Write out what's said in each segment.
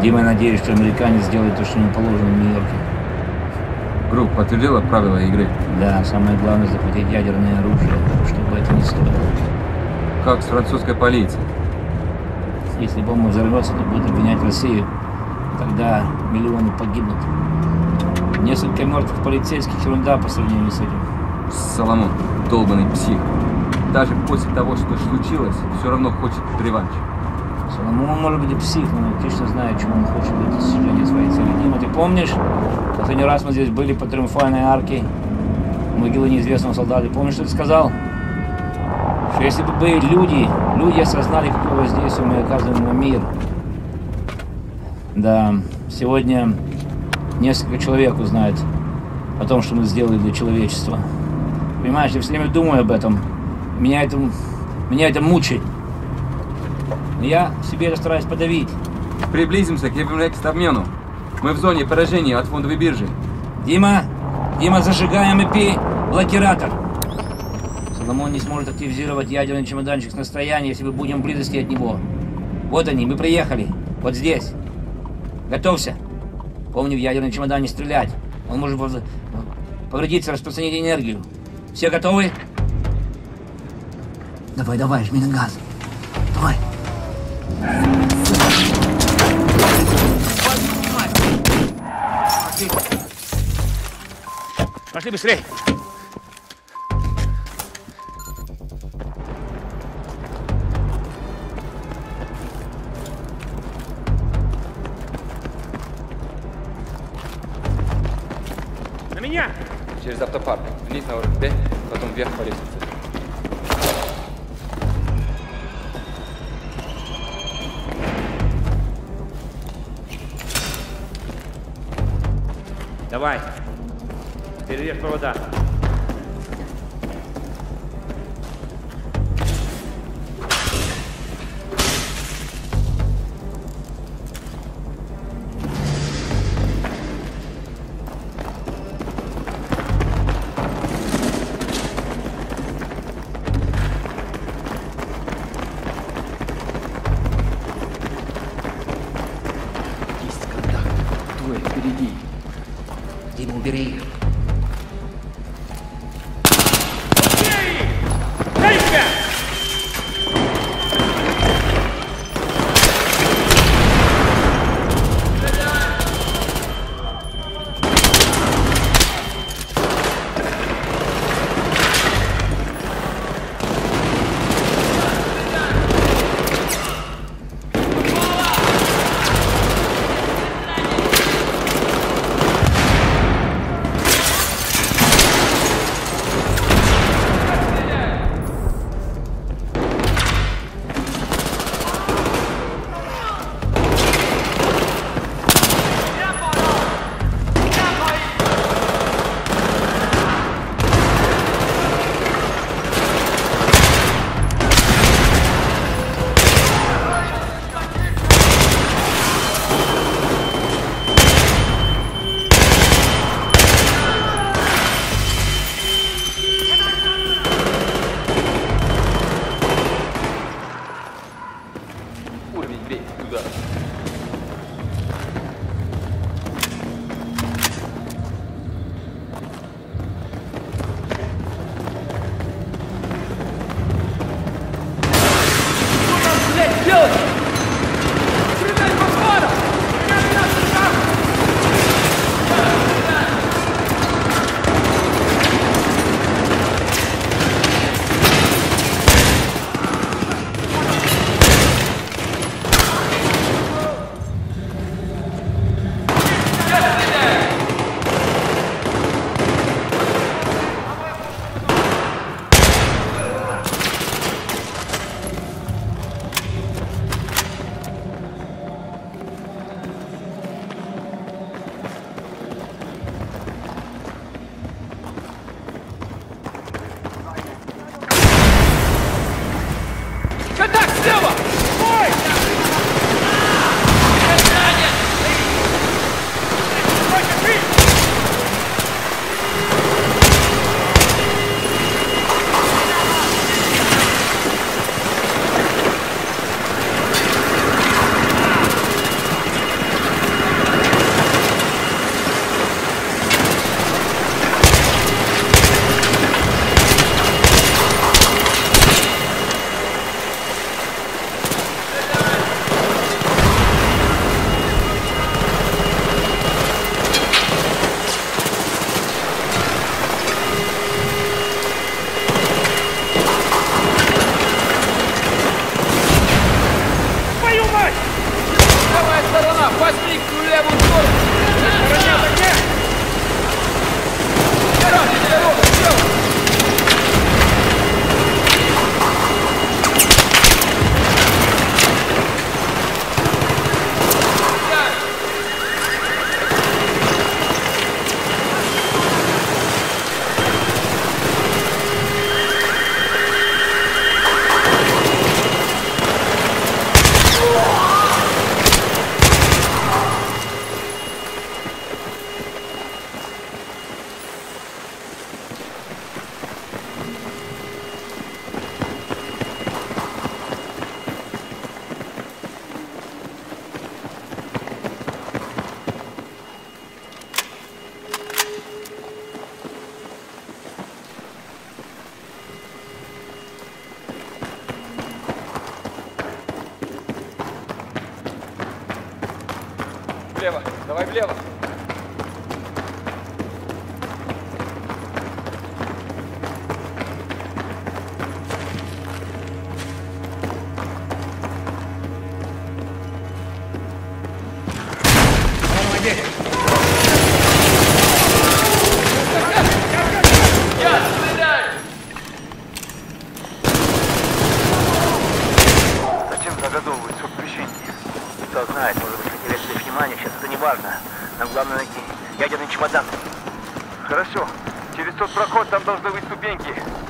Дима, я надеюсь, что американец сделает то, что ему положено в Нью-Йорке. Группа подтвердила правила игры? Да, самое главное захватить ядерное оружие, чтобы это не стоило. Как с французской полицией? Если бомба взорвется, то будет обвинять Россию. Тогда миллионы погибнут. Несколько мертвых полицейских ерунда по сравнению с этим. Соломон, долбанный псих. Даже после того, что случилось, все равно хочет реванш. Соломон может быть и псих, но точно знаю, чего он хочет для достижения своей цели. Дима, ты помнишь, последний раз мы здесь были по Триумфальной арке, могилы неизвестного солдата. Помнишь, что ты сказал? Что если бы были люди, люди осознали, какое воздействие мы оказываем на мир. Да, сегодня несколько человек узнают о том, что мы сделали для человечества. Понимаешь, я все время думаю об этом. Меня это, меня это мучает. Но я себе это стараюсь подавить. Приблизимся к обмену. Мы в зоне поражения от фондовой биржи. Дима, Дима, зажигаем IP блокиратор. Соломон не сможет активизировать ядерный чемоданчик с настояния, если мы будем близости от него. Вот они, мы приехали. Вот здесь. Готовься. Помни, в ядерный чемодан не стрелять. Он может повредиться, распространить энергию. Все готовы? Давай, давай, жми на газ. Пошли быстрее. На меня! Через автопарк. Вниз на уровень Б, потом вверх по лестнице. Давай. baterias para rodar. Влево, давай влево. Важно. Нам главное найти ядерный чемодан. Хорошо. Через тот проход там должны быть ступеньки.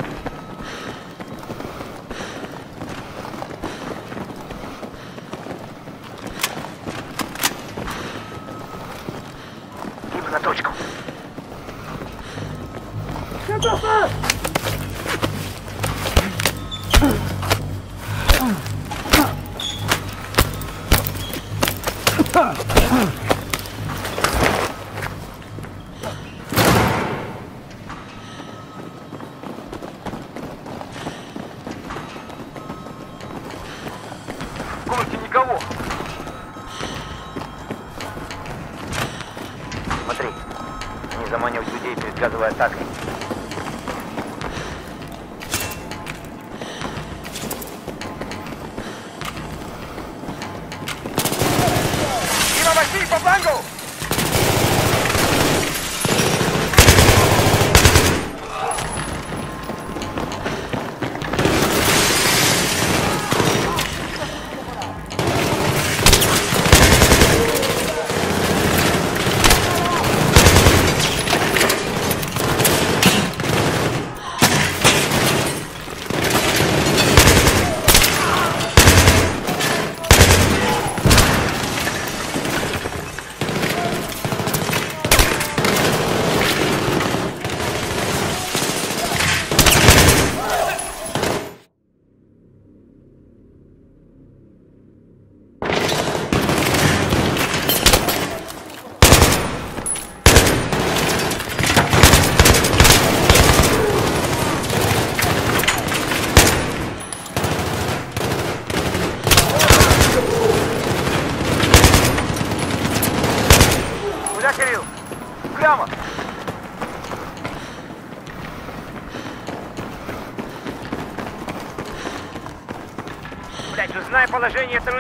Никого. Смотри, они заманивают людей перед газовой атакой.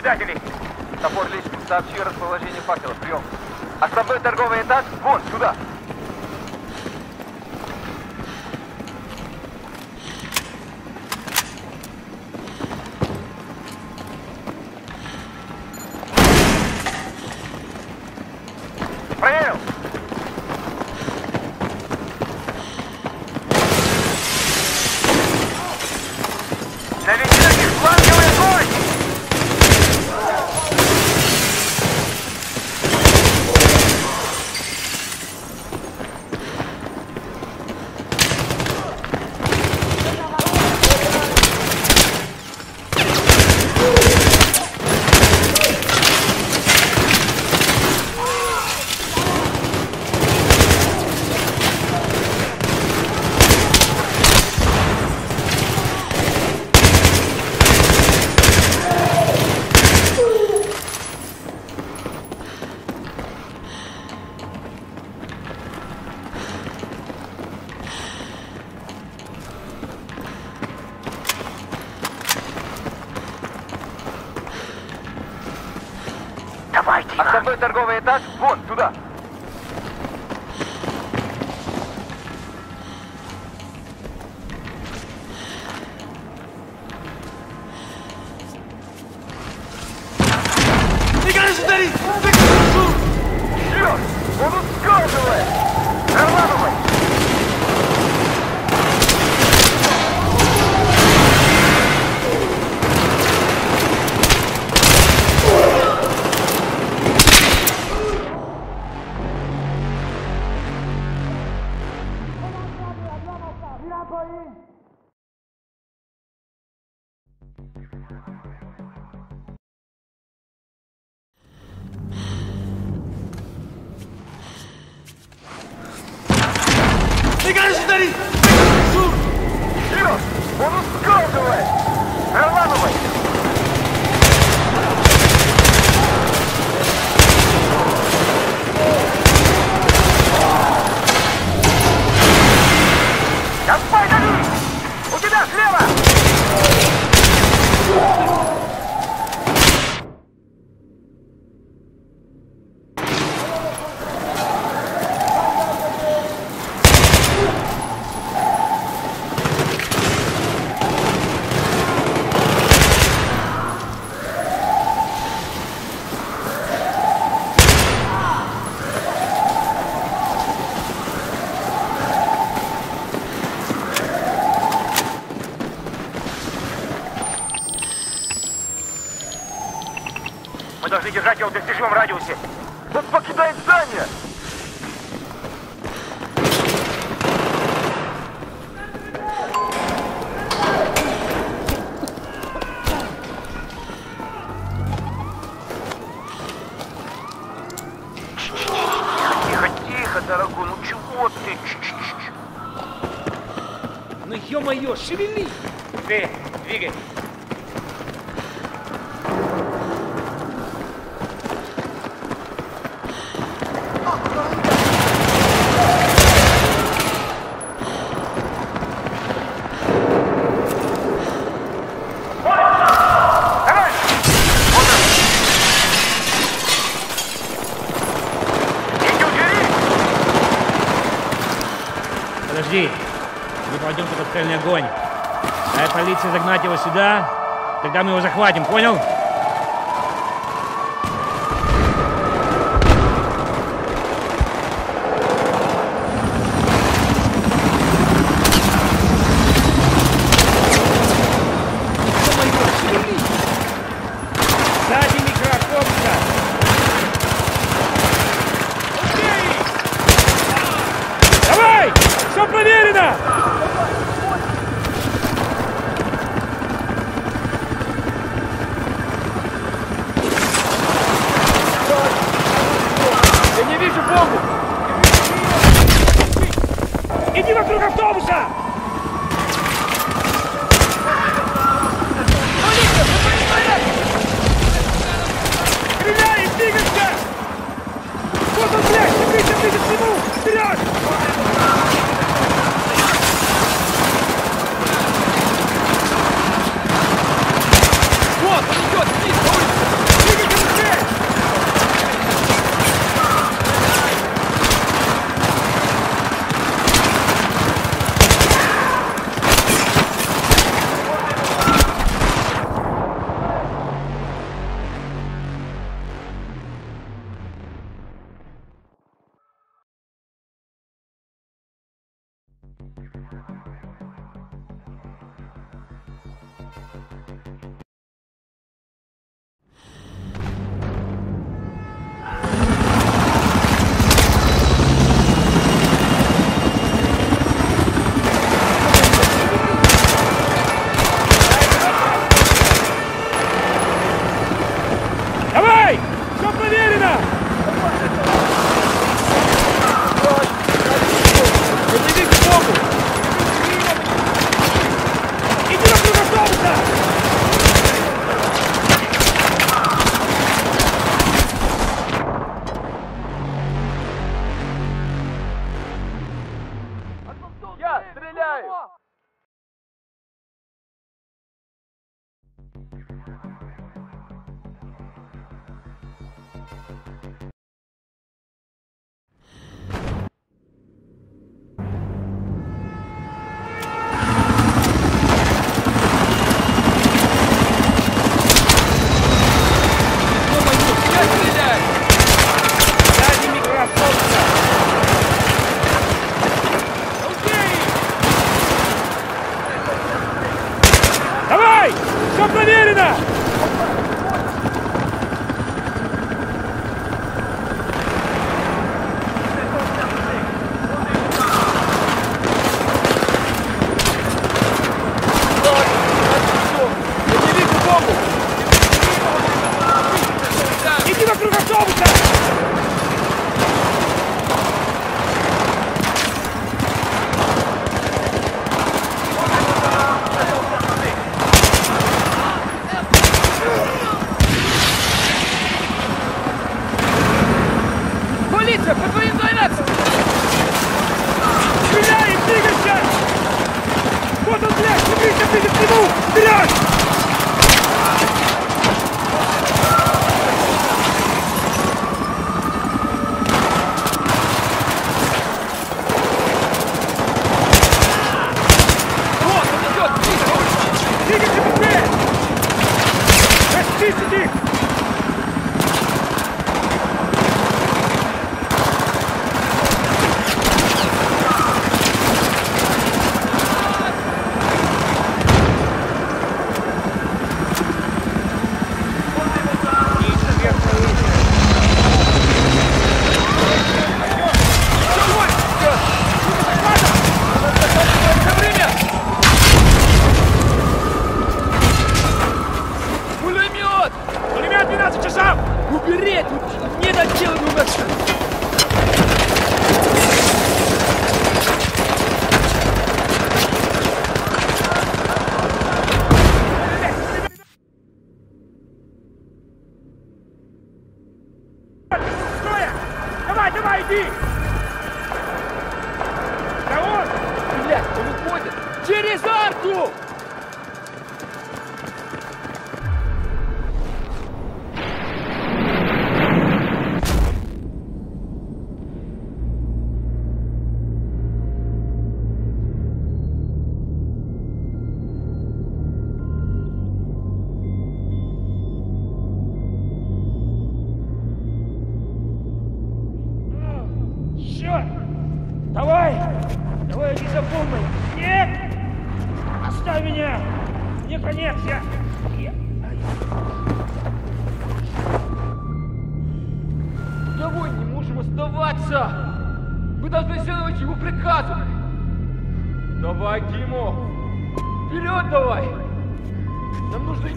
Наблюдателей. Топор лично, сообщи расположение факелов, прием. Основной торговый этаж, вон, сюда. Шестой торговый этаж, вон, туда. должны держать его в достижимом радиусе. Он покидает здание! Пригодится загнать его сюда. Тогда мы его захватим, понял? Все проверено!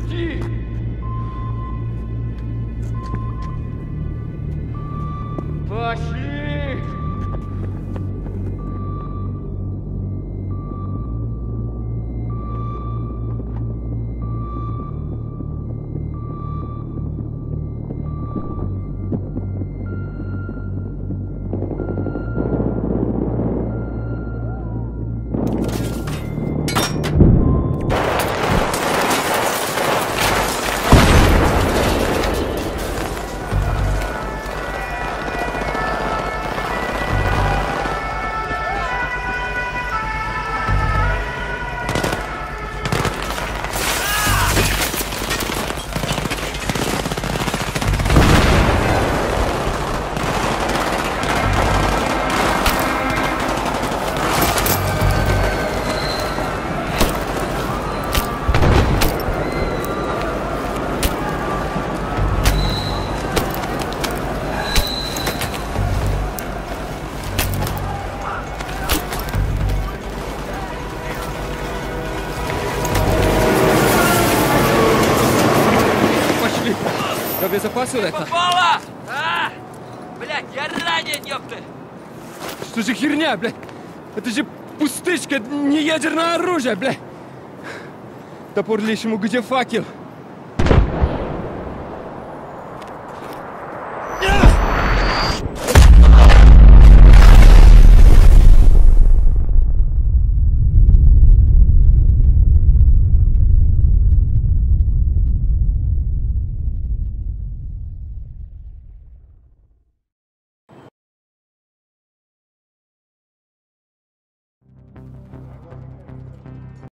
Пусти! Пошли! отсюда. Попала! А! Блядь, я ранен, ёпты! Что за херня, блядь? Это же пустышка, не ядерное оружие, блядь! Топор лишь ему где факел?